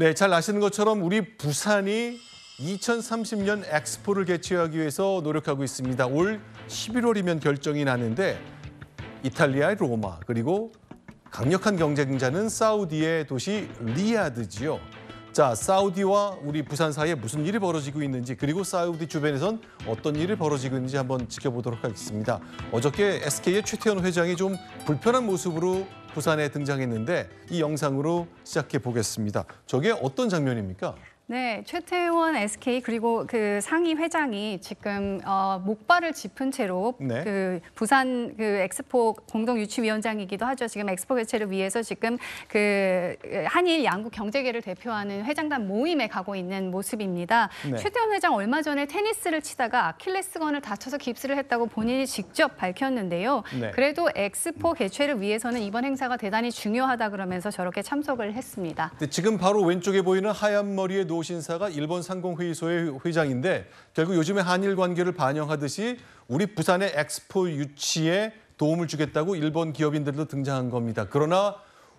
네, 잘 아시는 것처럼 우리 부산이 2030년 엑스포를 개최하기 위해서 노력하고 있습니다. 올 11월이면 결정이 나는데 이탈리아의 로마 그리고 강력한 경쟁자는 사우디의 도시 리야드지요. 자, 사우디와 우리 부산 사이에 무슨 일이 벌어지고 있는지 그리고 사우디 주변에선 어떤 일이 벌어지고 있는지 한번 지켜보도록 하겠습니다. 어저께 SK의 최태원 회장이 좀 불편한 모습으로 부산에 등장했는데 이 영상으로 시작해 보겠습니다. 저게 어떤 장면입니까? 네, 최태원 SK 그리고 그 상임 회장이 지금 어, 목발을 짚은 채로 네. 그 부산 그 엑스포 공동 유치위원장이기도 하죠. 지금 엑스포 개최를 위해서 지금 그 한일 양국 경제계를 대표하는 회장단 모임에 가고 있는 모습입니다. 네. 최태원 회장 얼마 전에 테니스를 치다가 아킬레스건을 다쳐서 깁스를 했다고 본인이 직접 밝혔는데요. 네. 그래도 엑스포 개최를 위해서는 이번 행사가 대단히 중요하다 그러면서 저렇게 참석을 했습니다. 네, 지금 바로 왼쪽에 보이는 하얀 머리의 노 신사가 일본 상공회의소의 회장인데 결국 요즘의 한일 관계를 반영하듯이 우리 부산의 엑스포 유치에 도움을 주겠다고 일본 기업인들도 등장한 겁니다. 그러나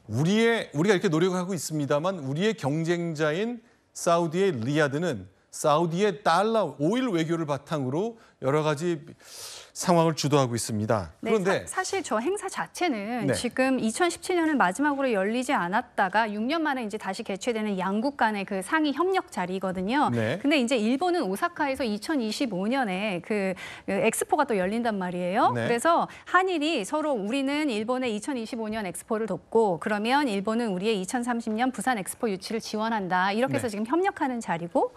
우리의 우리가 이렇게 노력하고 있습니다만 우리의 경쟁자인 사우디의 리야드는 사우디의 달러 오일 외교를 바탕으로 여러 가지 상황을 주도하고 있습니다. 네, 그런데 사, 실저 행사 자체는 네. 지금 2017년을 마지막으로 열리지 않았다가 6년 만에 이제 다시 개최되는 양국 간의 그 상의 협력 자리거든요. 네. 근데 이제 일본은 오사카에서 2025년에 그 엑스포가 또 열린단 말이에요. 네. 그래서 한일이 서로 우리는 일본의 2025년 엑스포를 돕고 그러면 일본은 우리의 2030년 부산 엑스포 유치를 지원한다. 이렇게 해서 네. 지금 협력하는 자리고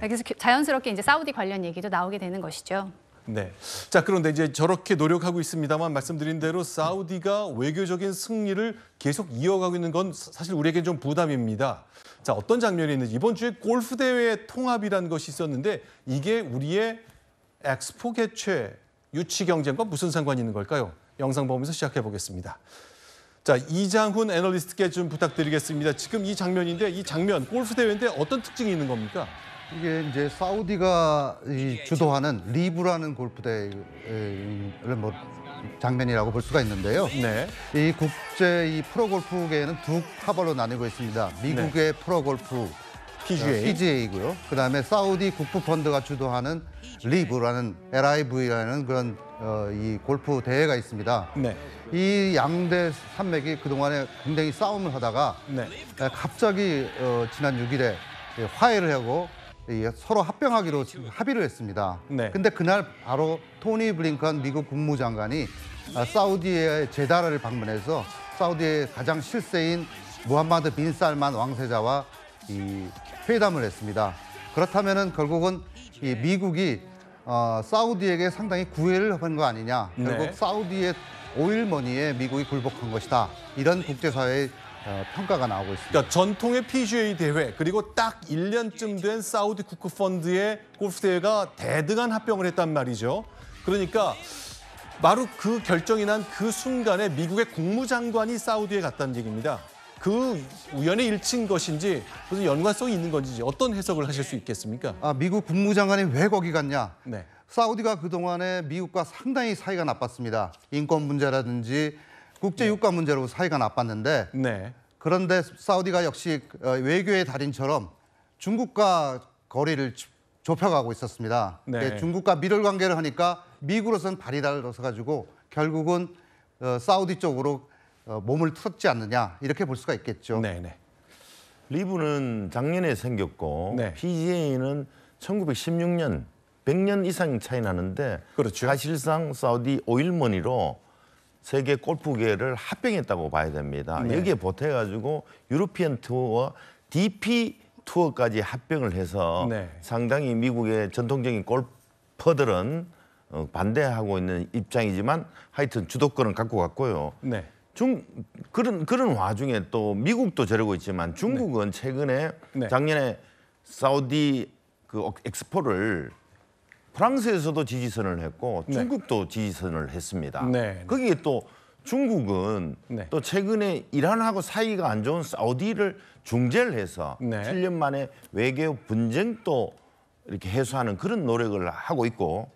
네. 그래서 자연스럽게 이제 사우디 관련 얘기도 나오게 되는 것이죠. 네. 자, 그런데 이제 저렇게 노력하고 있습니다만 말씀드린 대로 사우디가 외교적인 승리를 계속 이어가고 있는 건 사- 사실 우리에겐 좀 부담입니다. 자, 어떤 장면이 있는지 이번 주에 골프 대회 통합이라는 것이 있었는데 이게 우리의 엑스포 개최 유치 경쟁과 무슨 상관이 있는 걸까요? 영상 보면서 시작해 보겠습니다. 자, 이장훈 애널리스트께 좀 부탁드리겠습니다. 지금 이 장면인데 이 장면 골프 대회인데 어떤 특징이 있는 겁니까? 이게 이제 사우디가 이 주도하는 LIV라는 골프 대회를 뭐 장면이라고 볼 수가 있는데요. 네. 이 국제 이 프로 골프계에는 두 파벌로 나뉘고 있습니다. 미국의 프로 골프 PGA. PGA이고요. 그다음에 사우디 국부 펀드가 주도하는 리브라는 LIV라는 그런 어, 이 골프 대회가 있습니다. 네. 이 양대 산맥이 그동안에 굉장히 싸움을 하다가 네. 에, 갑자기 어, 지난 6일에 화해를 하고 이 서로 합병하기로 합의를 했습니다. 네. 근데 그날 바로 토니 블링컨 미국 국무장관이 아, 사우디의 제다를 방문해서 사우디의 가장 실세인 무함마드 빈 살만 왕세자와 이 회담을 했습니다. 그렇다면은 결국은 이 미국이 어, 사우디에게 상당히 구애를 한 거 아니냐. 네. 결국 사우디의 오일머니에 미국이 굴복한 것이다. 이런 국제사회의 어, 평가가 나오고 있습니다. 그러니까 전통의 PGA 대회 그리고 딱 1년쯤 된 사우디 국크 펀드의 골프 대회가 대등한 합병을 했단 말이죠. 그러니까 바로 그 결정이 난 그 순간에 미국의 국무장관이 사우디에 갔다는 얘기입니다. 그 우연의 일치인 것인지 무슨 연관성이 있는 건지 어떤 해석을 하실 수 있겠습니까? 아, 미국 국무장관이 왜 거기 갔냐? 네. 사우디가 그동안에 미국과 상당히 사이가 나빴습니다. 인권 문제라든지 국제 유가 문제로 사이가 나빴는데 네. 그런데 사우디가 역시 어, 외교의 달인처럼 중국과 거리를 좁- 좁혀가고 있었습니다. 네. 예, 중국과 미를 관계를 하니까 미국으로서는 발이 달려서 가지고 결국은 어, 사우디 쪽으로 어, 몸을 틀었지 않느냐 이렇게 볼 수가 있겠죠. 네, 네. 리브는 작년에 생겼고 네. PGA는 1916년 100년 이상 차이 나는데 그렇죠. 사실상 사우디 오일머니로 세계 골프계를 합병했다고 봐야 됩니다. 네. 여기에 보태가지고 유로피언 투어와 DP 투어까지 합병을 해서 네. 상당히 미국의 전통적인 골퍼들은 어, 반대하고 있는 입장이지만 하여튼 주도권을 갖고 갔고요. 네. 중 그런 그런 와중에 또 미국도 저러고 있지만 중국은 최근에 네. 작년에 사우디 그 엑스포를 프랑스에서도 지지선을 했고 네. 중국도 지지선을 했습니다. 네. 거기에 또 중국은 네. 또 최근에 이란하고 사이가 안 좋은 사우디를 중재를 해서 네. 7년 만에 외교 분쟁도 이렇게 해소하는 그런 노력을 하고 있고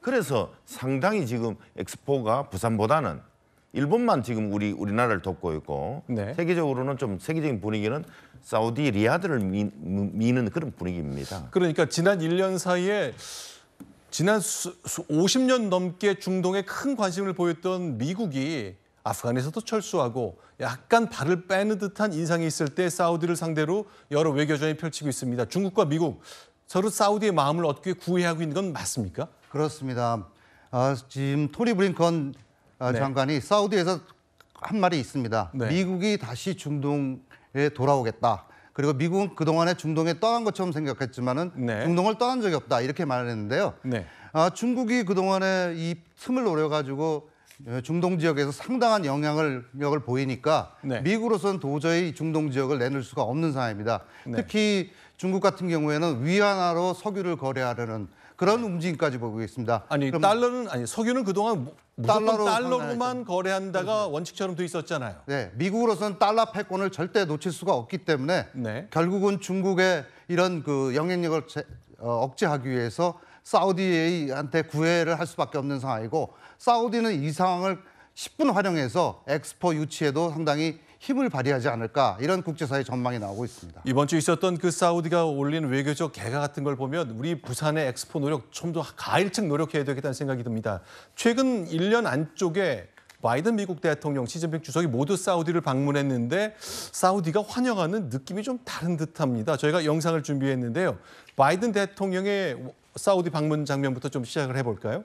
그래서 상당히 지금 엑스포가 부산보다는 일본만 지금 우리 우리나라를 돕고 있고 네. 세계적으로는 좀 세계적인 분위기는 사우디 리야드를 미, 미는 그런 분위기입니다. 그러니까 지난 1년 사이에 지난 수, 수 50년 넘게 중동에 큰 관심을 보였던 미국이 아프간에서도 철수하고 약간 발을 빼는 듯한 인상이 있을 때 사우디를 상대로 여러 외교전이 펼치고 있습니다. 중국과 미국 서로 사우디의 마음을 위해 구애하고 있는 건 맞습니까? 그렇습니다. 아, 지금 토니 브링컨 아, 네. 장관이 사우디에서 한 말이 있습니다. 네. 미국이 다시 중동에 돌아오겠다. 그리고 미국은 그동안에 중동에 떠난 것처럼 생각했지만은 네. 중동을 떠난 적이 없다. 이렇게 말했는데요. 네. 아, 중국이 그동안에 이 틈을 노려가지고 어, 중동 지역에서 상당한 영향을 력을 보이니까 네. 미국으로서는 도저히 중동 지역을 내놓을 수가 없는 상황입니다. 네. 특히 중국 같은 경우에는 위안화로 석유를 거래하려는 그런 움직임까지 보고 있습니다. 아니 달러는 아니 석유는 그동안 달러로 달러로만. 거래한다가 원칙처럼 돼 있었잖아요. 네, 미국으로서는 달러 패권을 절대 놓칠 수가 없기 때문에 네. 결국은 중국의 이런 그 영향력을 제- 어, 억제하기 위해서 사우디한테 구애를 할 수밖에 없는 상황이고 사우디는 이 상황을 10분 활용해서 엑스포 유치에도 상당히 힘을 발휘하지 않을까 이런 국제사회 전망이 나오고 있습니다. 이번 주 있었던 그 사우디가 올린 외교적 개가 같은 걸 보면 우리 부산의 엑스포 노력 좀 더 가일층 노력해야 되겠다는 생각이 듭니다. 최근 1년 안쪽에 바이든 미국 대통령, 시진핑 주석이 모두 사우디를 방문했는데 사우디가 환영하는 느낌이 좀 다른 듯합니다. 저희가 영상을 준비했는데요. 바이든 대통령의 사우디 방문 장면부터 좀 시작을 해볼까요?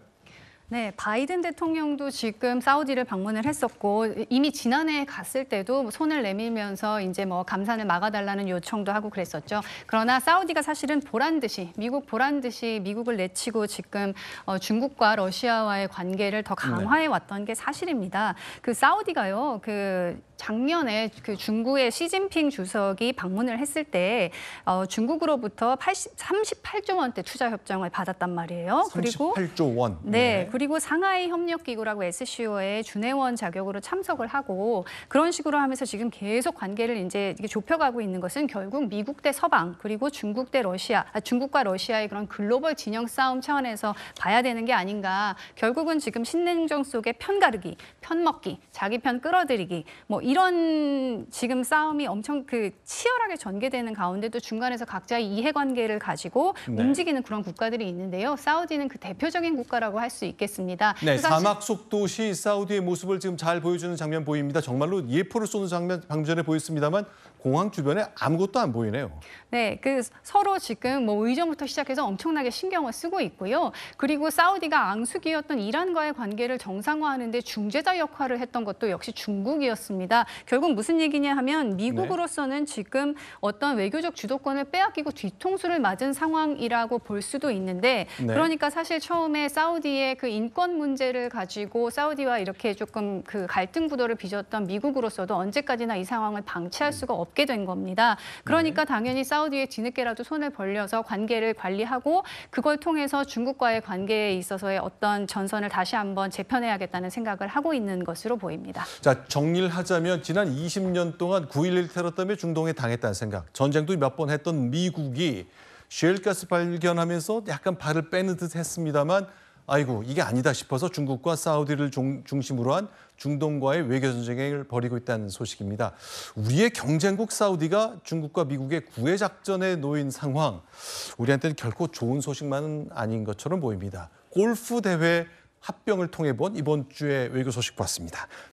네, 바이든 대통령도 지금 사우디를 방문을 했었고 이미 지난해 갔을 때도 손을 내밀면서 이제 뭐 감산을 막아달라는 요청도 하고 그랬었죠. 그러나 사우디가 사실은 보란 듯이 미국 보란 듯이 미국을 내치고 지금 어, 중국과 러시아와의 관계를 더 강화해 왔던 게 사실입니다. 그 사우디가요, 그 작년에 그 중국의 시진핑 주석이 방문을 했을 때 어, 중국으로부터 80, 38조 원대 투자 협정을 받았단 말이에요. 그리고 38조 원. 네, 그리고 상하이 협력 기구라고 SCO에 준회원 자격으로 참석을 하고 그런 식으로 하면서 지금 계속 관계를 이제 좁혀가고 있는 것은 결국 미국 대 서방 그리고 중국 대 러시아, 아, 중국과 러시아의 그런 글로벌 진영 싸움 차원에서 봐야 되는 게 아닌가. 결국은 지금 신냉정 속에 편가르기, 편먹기, 자기 편 끌어들이기 뭐 이런 지금 싸움이 엄청 그 치열하게 전개되는 가운데도 중간에서 각자의 이해관계를 가지고 네. 움직이는 그런 국가들이 있는데요. 사우디는 그 대표적인 국가라고 할 수 있겠습니다. 네, 그 사막 속 도시 사우디의 모습을 지금 잘 보여주는 장면 보입니다. 정말로 예포를 쏘는 장면 방금 전에 보였습니다만 공항 주변에 아무것도 안 보이네요. 네, 그 서로 지금 뭐 의전부터 시작해서 엄청나게 신경을 쓰고 있고요. 그리고 사우디가 앙숙이었던 이란과의 관계를 정상화하는 데 중재자 역할을 했던 것도 역시 중국이었습니다. 결국 무슨 얘기냐 하면 미국으로서는 지금 어떤 외교적 주도권을 빼앗기고 뒤통수를 맞은 상황이라고 볼 수도 있는데 네. 그러니까 사실 처음에 사우디의 그 인권 문제를 가지고 사우디와 이렇게 조금 그 갈등 구도를 빚었던 미국으로서도 언제까지나 이 상황을 방치할 수가 없게 된 겁니다. 그러니까 당연히 사우디에 뒤늦게라도 손을 벌려서 관계를 관리하고 그걸 통해서 중국과의 관계에 있어서의 어떤 전선을 다시 한번 재편해야겠다는 생각을 하고 있는 것으로 보입니다. 자, 정리를 하자면 지난 20년 동안 9.11 테러 때문에 중동에 당했다는 생각, 전쟁도 몇 번 했던 미국이 셰일가스 발견하면서 약간 발을 빼는 듯 했습니다만 아이고 이게 아니다 싶어서 중국과 사우디를 중, 중심으로 한 중동과의 외교 전쟁을 벌이고 있다는 소식입니다. 우리의 경쟁국 사우디가 중국과 미국의 구애 작전에 놓인 상황, 우리한테는 결코 좋은 소식만은 아닌 것처럼 보입니다. 골프 대회 합병을 통해 본 이번 주의 외교 소식 봤습니다.